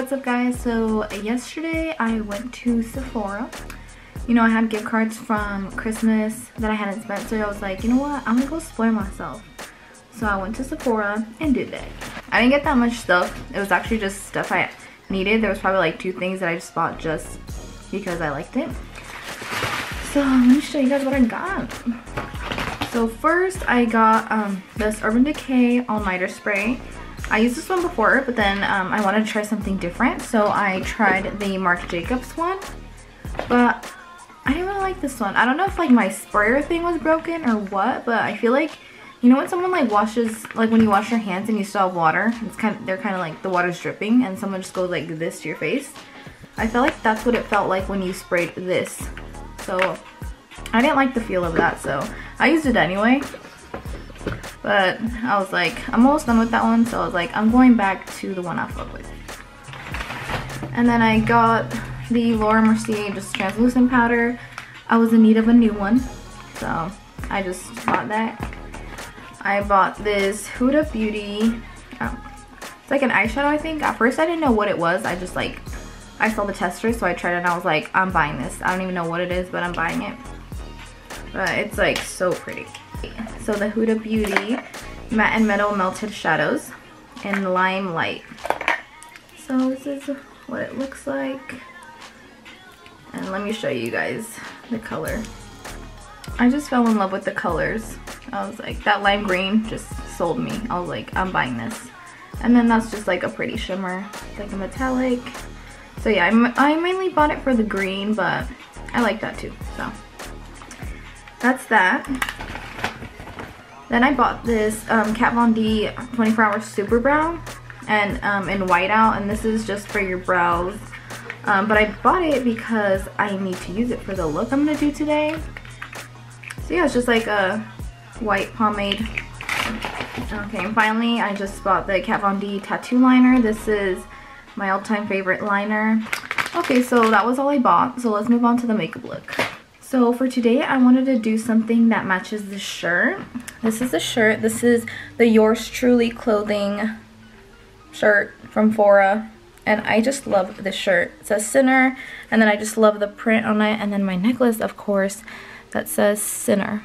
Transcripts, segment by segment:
what's up guys? So yesterday I went to Sephora. You know, I had gift cards from Christmas that I hadn't spent, so I was like, you know what? I'm gonna go spoil myself. So I went to Sephora and did that. I didn't get that much stuff. It was actually just stuff I needed. There was probably like two things that I just bought just because I liked it. So let me show you guys what I got. So first I got um, this Urban Decay All Nighter Spray. I used this one before, but then um, I wanted to try something different. So I tried the Marc Jacobs one, but I didn't really like this one. I don't know if like my sprayer thing was broken or what, but I feel like, you know when someone like washes, like when you wash your hands and you still have water, it's kind of, they're kind of like the water's dripping and someone just goes like this to your face. I feel like that's what it felt like when you sprayed this. So I didn't like the feel of that, so I used it anyway. But I was like, I'm almost done with that one, so I was like, I'm going back to the one I fuck with. And then I got the Laura Mercier just translucent powder. I was in need of a new one, so I just bought that. I bought this Huda Beauty. Oh, it's like an eyeshadow, I think. At first, I didn't know what it was. I just like, I saw the tester, so I tried it and I was like, I'm buying this. I don't even know what it is, but I'm buying it. But it's like so pretty. So the Huda Beauty Matte and Metal Melted Shadows in Lime Light. So this is what it looks like. And let me show you guys the color. I just fell in love with the colors. I was like, that lime green just sold me. I was like, I'm buying this. And then that's just like a pretty shimmer. It's like a metallic. So yeah, I, I mainly bought it for the green, but I like that too. So that's that. Then I bought this um, Kat Von D 24 Hour Super Brow and um, in whiteout and this is just for your brows. Um, but I bought it because I need to use it for the look I'm going to do today. So yeah, it's just like a white pomade. Okay, and finally I just bought the Kat Von D tattoo liner. This is my all-time favorite liner. Okay, so that was all I bought. So let's move on to the makeup look. So for today, I wanted to do something that matches the shirt. This is the shirt. This is the Yours Truly clothing shirt from Phora. And I just love this shirt. It says Sinner, and then I just love the print on it. And then my necklace, of course, that says Sinner.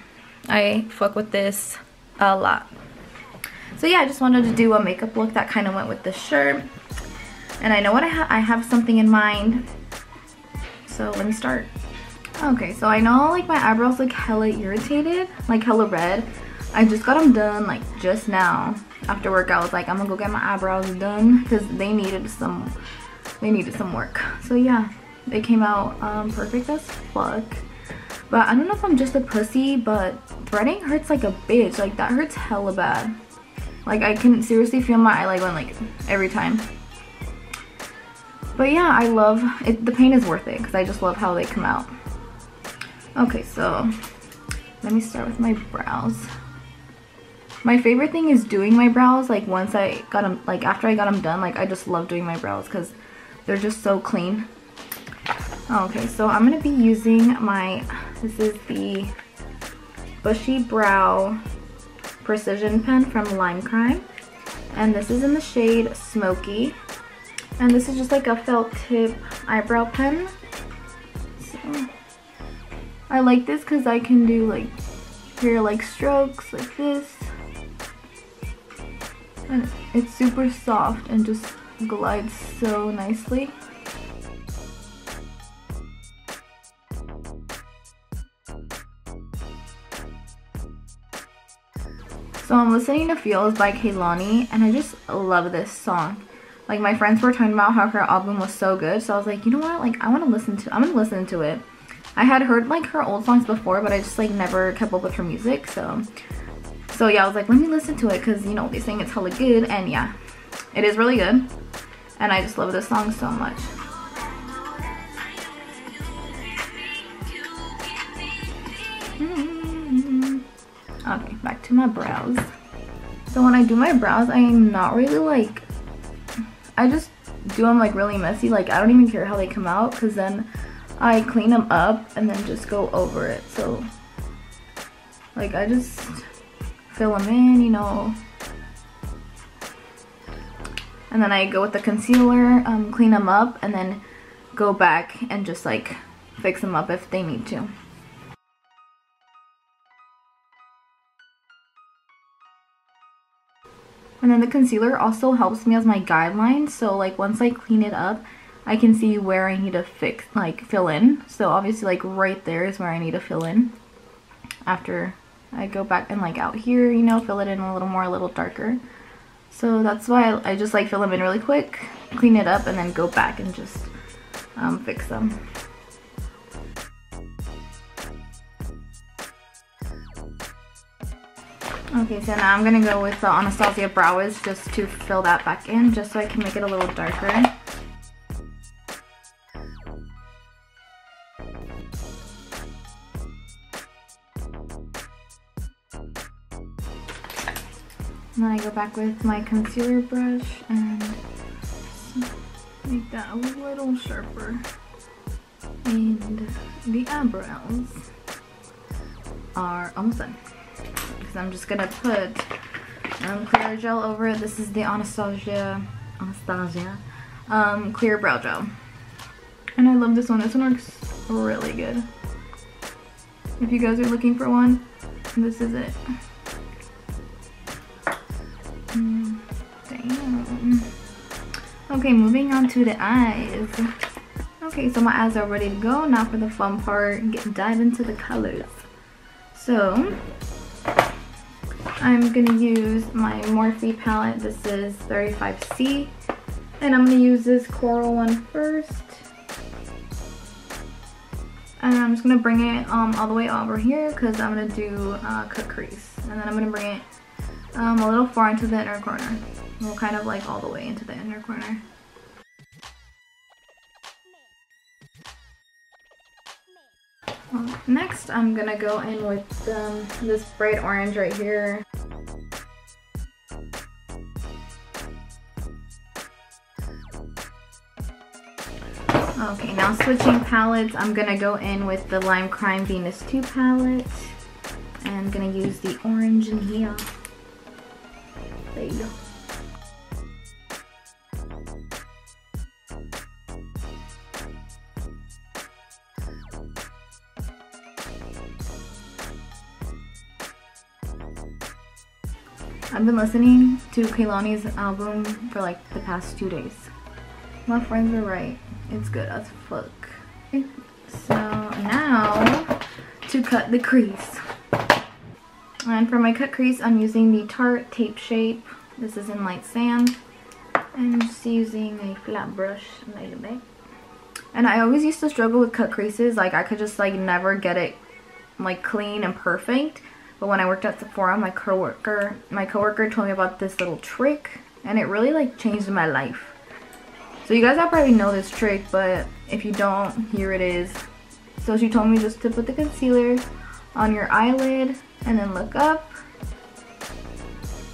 I fuck with this a lot. So yeah, I just wanted to do a makeup look that kind of went with the shirt. And I know what I have. I have something in mind. So let me start. Okay, so I know like my eyebrows look hella irritated, like hella red. I just got them done like just now. After work I was like, I'm gonna go get my eyebrows done because they needed some, they needed some work. So yeah, they came out um, perfect as fuck. But I don't know if I'm just a pussy, but threading hurts like a bitch. Like that hurts hella bad. Like I can seriously feel my eyelid going like every time. But yeah, I love it. The pain is worth it because I just love how they come out. Okay, so let me start with my brows. My favorite thing is doing my brows, like once I got them, like after I got them done, like I just love doing my brows because they're just so clean. Okay, so I'm to be using my, this is the Bushy Brow Precision Pen from Lime Crime. And this is in the shade Smoky. And this is just like a felt tip eyebrow pen. So I like this because I can do like hair like strokes like this. And it's super soft and just glides so nicely. So I'm listening to Feels by Kehlani and I just love this song. Like my friends were talking about how her album was so good so I was like you know what like I want to listen to I'm gonna listen to it. I had heard like her old songs before, but I just like never kept up with her music. So, so yeah, I was like, let me listen to it because you know they saying it's hella good, and yeah, it is really good. And I just love this song so much. Mm-hmm. Okay, back to my brows. So when I do my brows, I am not really like, I just do them like really messy. Like I don't even care how they come out because then I clean them up and then just go over it. So, like, I just fill them in, you know. And then I go with the concealer, um, clean them up, and then go back and just like fix them up if they need to. And then the concealer also helps me as my guideline. So like once I clean it up, I can see where I need to fix, like fill in. So obviously like right there is where I need to fill in. After I go back and like out here, you know, fill it in a little more, a little darker. So that's why I, just like fill them in really quick, clean it up, and then go back and just um, fix them. Okay, so now I'm going to go with the Anastasia Brow just to fill that back in, just so I can make it a little darker. Back with my concealer brush and make that a little sharper. And the eyebrows are almost done. Because I'm just gonna put um, clear gel over it. This is the Anastasia, Anastasia um, clear brow gel. And I love this one. This one works really good. If you guys are looking for one, this is it. Okay, moving on to the eyes. Okay, so my eyes are ready to go. Now for the fun part, get dive into the colors. So, I'm gonna use my Morphe palette. This is 35C. And I'm gonna use this coral one first. And I'm just gonna bring it um, all the way over here because I'm gonna do uh, cut crease. And then I'm gonna bring it um, a little far into the inner corner. Well, kind of like all the way into the inner corner. Next, I'm gonna go in with um, this bright orange right here. Okay, now switching palettes, I'm gonna go in with the Lime Crime Venus 2 palette. And I'm gonna use the orange in here. I've been listening to Kehlani's album for like the past two days. My friends were right. It's good as fuck. So now to cut the crease. And for my cut crease, I'm using the Tarte Tape Shape. This is in light sand. And I'm just using a flat brush a little bit. And I always used to struggle with cut creases. Like I could just like never get it like clean and perfect. But when I worked at Sephora, my coworker, my coworker told me about this little trick, and it really like changed my life. So you guys probably know this trick, but if you don't, here it is. So she told me just to put the concealer on your eyelid and then look up.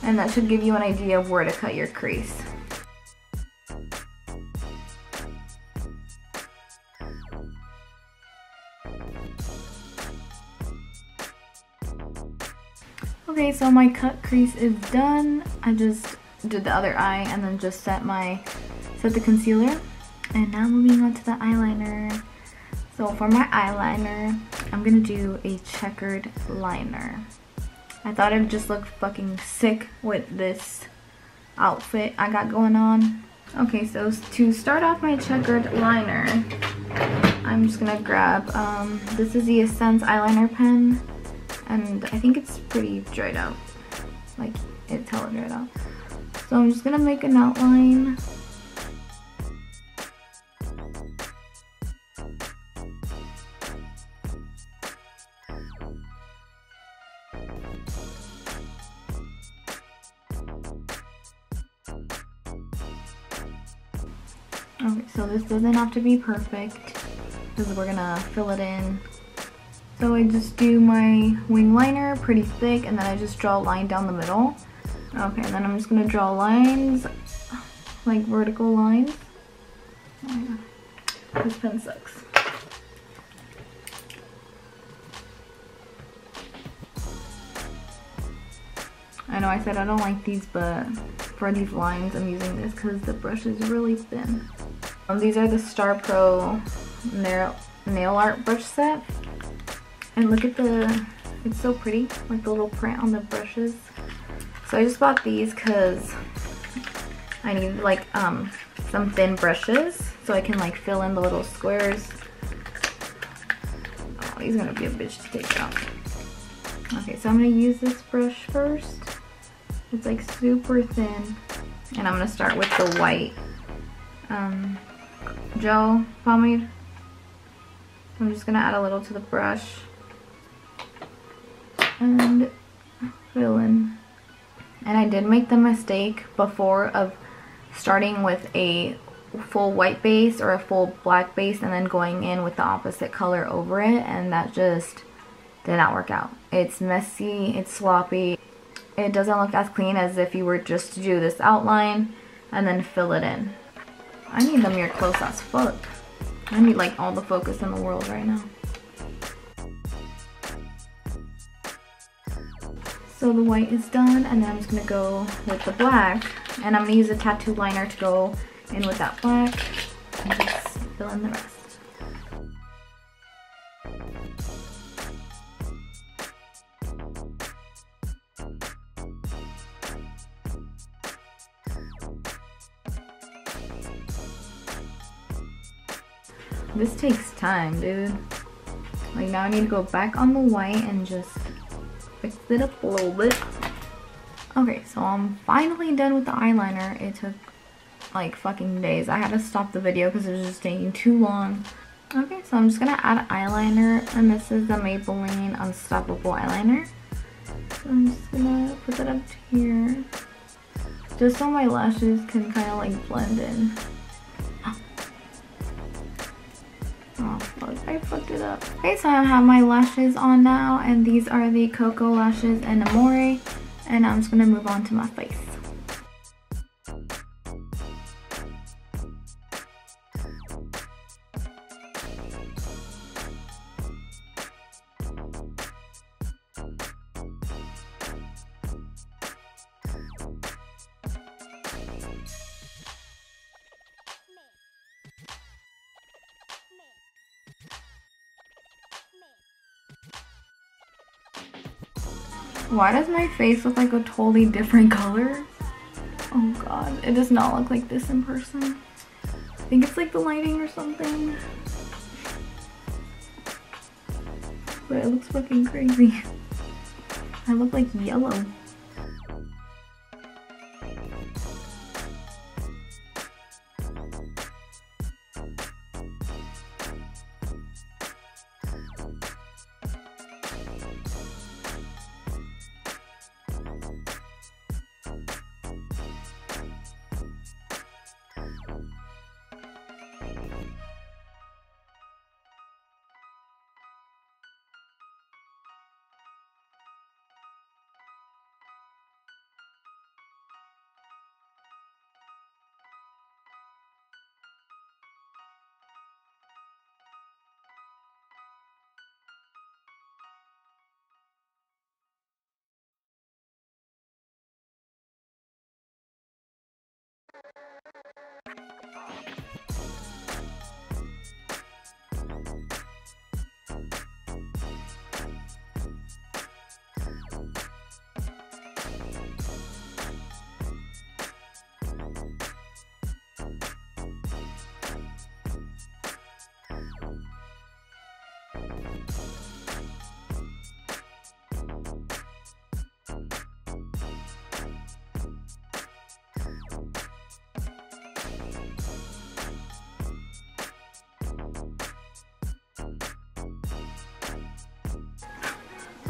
And that should give you an idea of where to cut your crease. Okay, so my cut crease is done. I just did the other eye and then just set my set the concealer. And now moving on to the eyeliner. So for my eyeliner, I'm gonna do a checkered liner. I thought it'd just look fucking sick with this outfit I got going on. Okay, so to start off my checkered liner, I'm just gonna grab, um, this is the Essence eyeliner pen and I think it's pretty dried out. Like, it's hella dried out. So I'm just gonna make an outline. Okay, so this doesn't have to be perfect because we're gonna fill it in so I just do my wing liner pretty thick and then I just draw a line down the middle. Okay, and then I'm just gonna draw lines, like vertical lines. Oh this pen sucks. I know I said I don't like these, but for these lines, I'm using this because the brush is really thin. Um, these are the Star Pro nail, nail art brush set. And look at the, it's so pretty, like the little print on the brushes. So I just bought these because I need like um, some thin brushes so I can like fill in the little squares. Oh, he's gonna be a bitch to take out. Okay, so I'm gonna use this brush first. It's like super thin. And I'm gonna start with the white um, gel pomade. I'm just gonna add a little to the brush and fill in. And I did make the mistake before of starting with a full white base or a full black base and then going in with the opposite color over it and that just did not work out. It's messy, it's sloppy, it doesn't look as clean as if you were just to do this outline and then fill it in. I need the mirror close as fuck. I need like all the focus in the world right now. So the white is done and then I'm just gonna go with the black and I'm gonna use a tattoo liner to go in with that black and just fill in the rest. This takes time, dude. Like now I need to go back on the white and just fix it up a little bit. Okay, so I'm finally done with the eyeliner. It took like fucking days. I had to stop the video because it was just taking too long. Okay, so I'm just gonna add eyeliner and this is the Maybelline Unstoppable Eyeliner. So I'm just gonna put that up here. Just so my lashes can kind of like blend in. I fucked it up. Okay, so I have my lashes on now and these are the Koko Lashes and Amore. And I'm just gonna move on to my face. Why does my face look like a totally different color? Oh god, it does not look like this in person. I think it's like the lighting or something. But it looks fucking crazy. I look like yellow.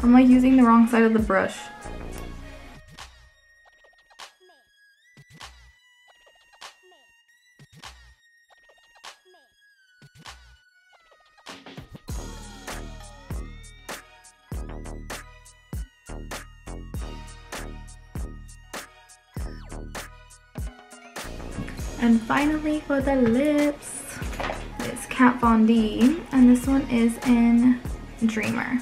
I'm like using the wrong side of the brush. And finally for the lips, it's Kat Von D, and this one is in Dreamer.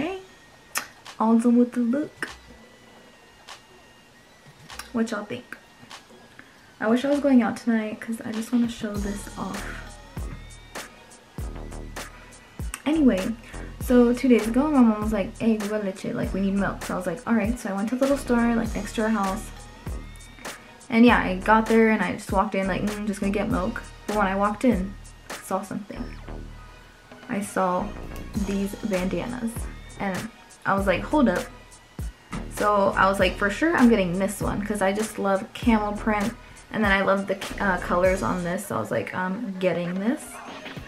Okay. All done with the look. What y'all think? I wish I was going out tonight because I just want to show this off. Anyway, so two days ago, my mom was like, hey, we got leche, like we need milk. So I was like, all right. So I went to the little store, like next to our house. And yeah, I got there and I just walked in like, mm, just gonna get milk. But when I walked in, I saw something. I saw these bandanas. And I was like, hold up. So I was like, for sure I'm getting this one because I just love camel print and then I love the uh, colors on this, so I was like, I'm getting this.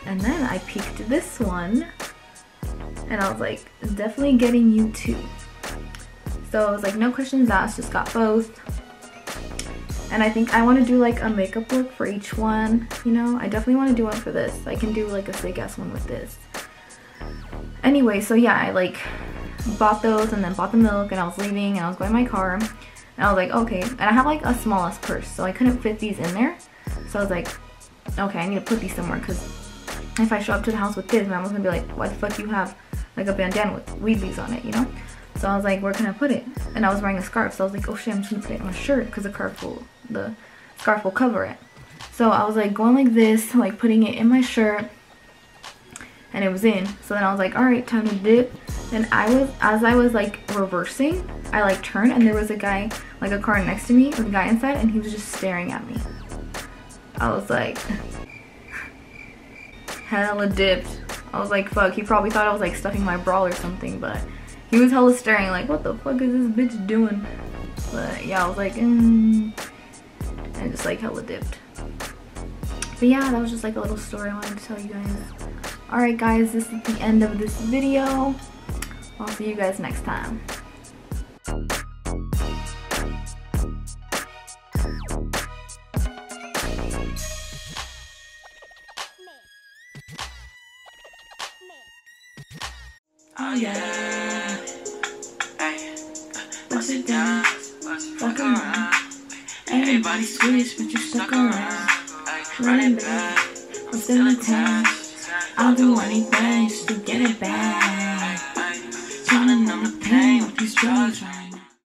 And then I peeked this one, and I was like, definitely getting you too. So I was like, no questions asked, just got both. And I think I want to do like a makeup look for each one, you know? I definitely want to do one for this. I can do like a sick ass one with this. Anyway, so yeah, I like bought those and then bought the milk and I was leaving and I was going to my car and I was like, okay. And I have like a smallest purse, so I couldn't fit these in there. So I was like, okay, I need to put these somewhere because if I show up to the house with this, my mom's gonna be like, why the fuck you have like a bandana with Weebly's on it, you know? So I was like, where can I put it? And I was wearing a scarf, so I was like, oh shit, I'm just gonna put it on my shirt because the scarf will, the scarf will cover it. So I was like going like this, like putting it in my shirt and it was in. So then I was like, all right, time to dip. And I was, as I was like reversing, I like turned and there was a guy, like a car next to me with a guy inside and he was just staring at me. I was like, hella dipped. I was like, fuck, he probably thought I was like stuffing my bra or something, but he was hella staring like, what the fuck is this bitch doing? But yeah, I was like, mm, and just like hella dipped. But yeah, that was just like a little story I wanted to tell you guys. Alright guys, this is the end of this video. I'll see you guys next time.